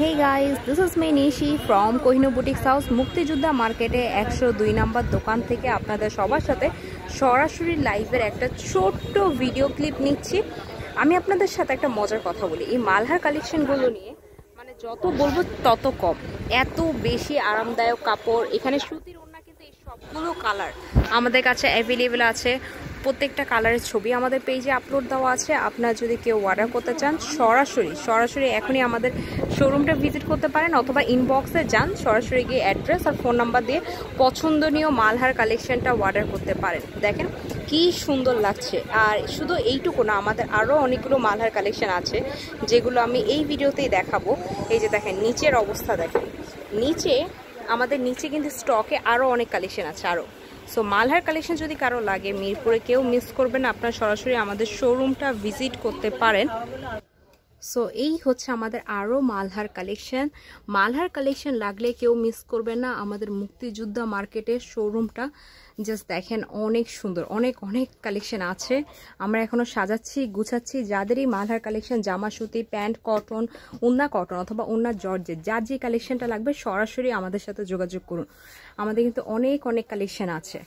Hey guys this is me Nishi from Kohinoor boutiques house মুক্তিযোদ্ধা মার্কেটে একশো দুই নাম্বার দোকান থেকে আপনাদের সবার সাথে সরাসরি লাইভের একটা ছোট্ট ভিডিও ক্লিপ নিচ্ছি। আমি আপনাদের সাথে একটা মজার কথা বলি। এই মালহার কালেকশনগুলো নিয়ে মানে যত বলব তত কম। এত বেশি আরামদায়ক কাপড়, এখানে সুতির ওড়না কিন্তু এই সবগুলো কালার আমাদের কাছে অ্যাভেলেবেল আছে। প্রত্যেকটা কালারের ছবি আমাদের পেজে আপলোড দেওয়া আছে। আপনারা যদি কেউ অর্ডার করতে চান, সরাসরি সরাসরি এখনই আমাদের শোরুমটা ভিজিট করতে পারেন অথবা ইনবক্সে যান, সরাসরি গিয়ে অ্যাড্রেস আর ফোন নাম্বার দিয়ে পছন্দনীয় মালহার কালেকশনটা অর্ডার করতে পারেন। দেখেন, কি সুন্দর লাগছে। আর শুধু এইটুকু না, আমাদের আরও অনেকগুলো মালহার কালেকশন আছে, যেগুলো আমি এই ভিডিওতেই দেখাবো। এই যে দেখেন, নিচের অবস্থা দেখেন। নিচে, আমাদের নিচে কিন্তু স্টকে আরও অনেক কালেকশন আছে আরও সো মালহার কালেকশন যদি কারও লাগে, মিরপুরে কেউ মিস করবেন আপনারা সরাসরি আমাদের শোরুমটা ভিজিট করতে পারেন। সো এই হচ্ছে আমাদের আরও মালহার কালেকশন মালহার কালেকশন লাগলে কেউ মিস করবে না। আমাদের মুক্তিযোদ্ধা মার্কেটের শোরুমটা জাস্ট দেখেন অনেক সুন্দর। অনেক অনেক কালেকশন আছে। আমরা এখনও সাজাচ্ছি, গুছাচ্ছি। যাদেরই মালহার কালেকশন জামা সুতি প্যান্ট কটন উন্না কটন অথবা উন্না জর্জের যার যে কালেকশনটা লাগবে সরাসরি আমাদের সাথে যোগাযোগ করুন। আমাদের কিন্তু অনেক অনেক কালেকশন আছে।